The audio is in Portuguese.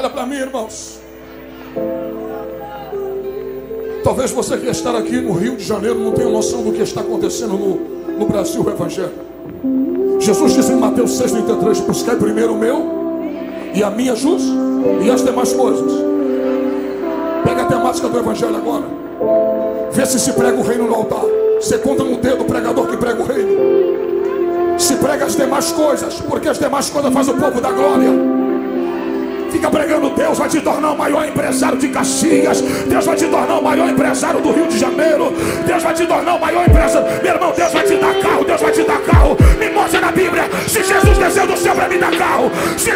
Olha para mim, irmãos. Talvez você que está aqui no Rio de Janeiro não tenha noção do que está acontecendo no, no Brasil, Evangelho. Jesus disse em Mateus 6,33: Buscai primeiro o meu e a minha jus e as demais coisas. Pega a temática do Evangelho agora. Vê se se prega o reino no altar. Você conta no dedo o pregador que prega o reino. Se prega as demais coisas, porque as demais coisas faz o povo da glória. Fica pregando, Deus vai te tornar o maior empresário de Caxias. Deus vai te tornar o maior empresário do Rio de Janeiro. Deus vai te tornar o maior empresário. Meu irmão, Deus vai te dar carro. Deus vai te dar carro. Me mostra na Bíblia. Se Jesus desceu do céu para me dar carro. Se